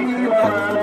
Bahia.